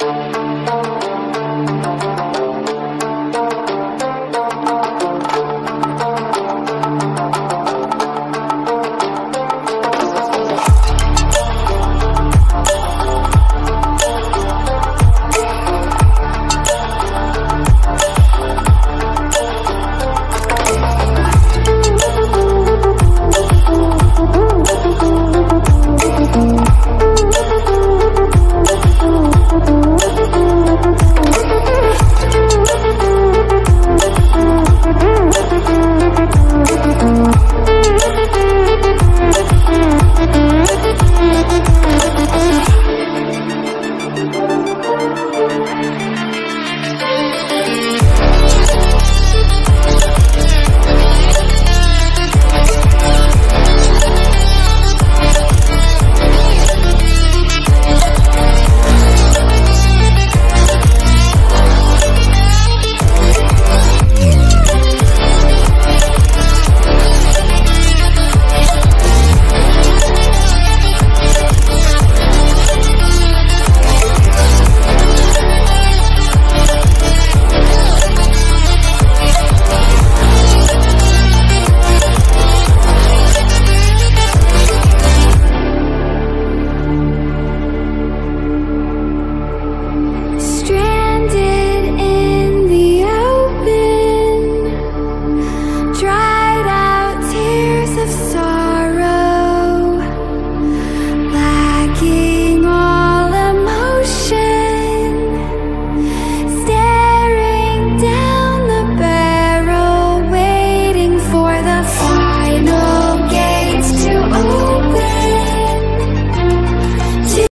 Thank saw